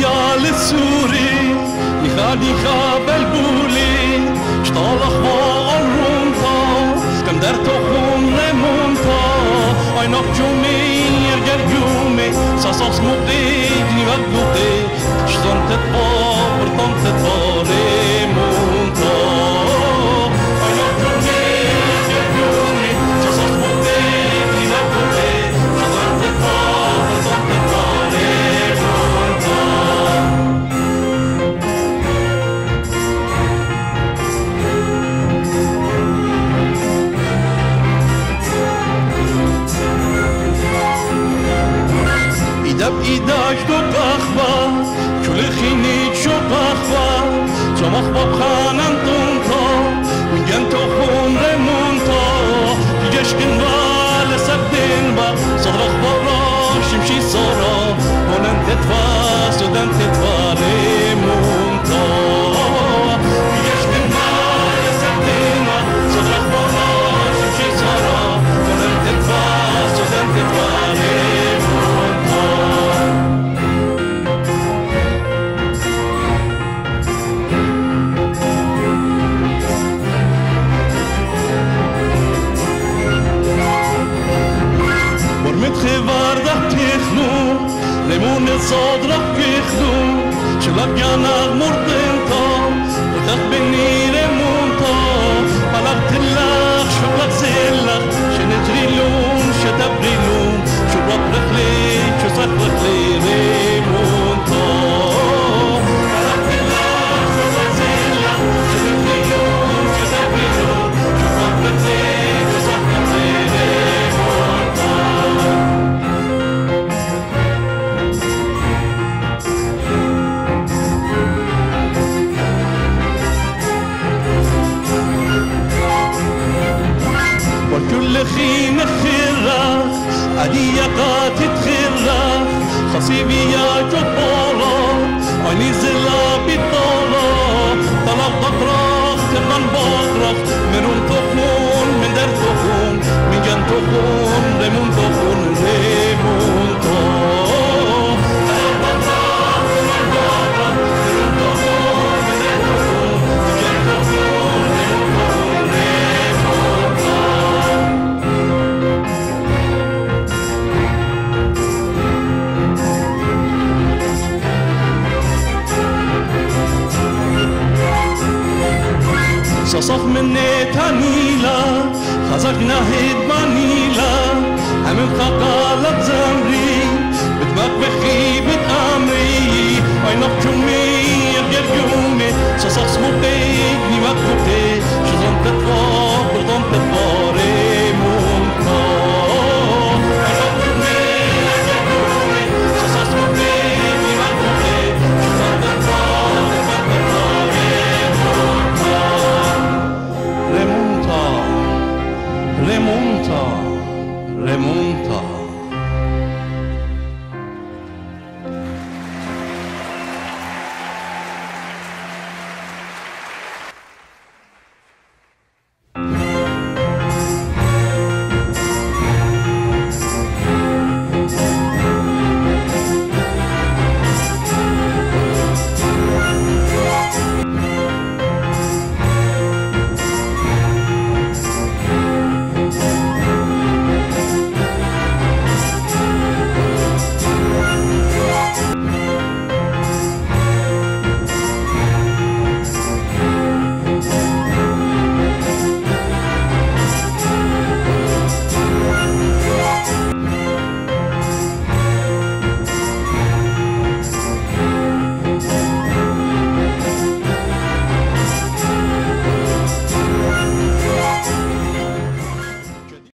յալ սուրի Միխանի խաբել բուլի Շտալախ վաղ ռունտա Կնդեր թողում է մունտա Այն ապջումի երգերգյումի Սասաս մուտի դիվակ դուտի Շտոն թե թվա, բրտոն թե թվա Mach, mach, mach. un zodrak ich du. Shlab yanar mur tom dat bin مخي نخي نخيرا عليا قاتت خيرا خصيبي يا جبار sasakmenne tanila Kazak nahid manila Hemen kakalat zang le monta, le monta.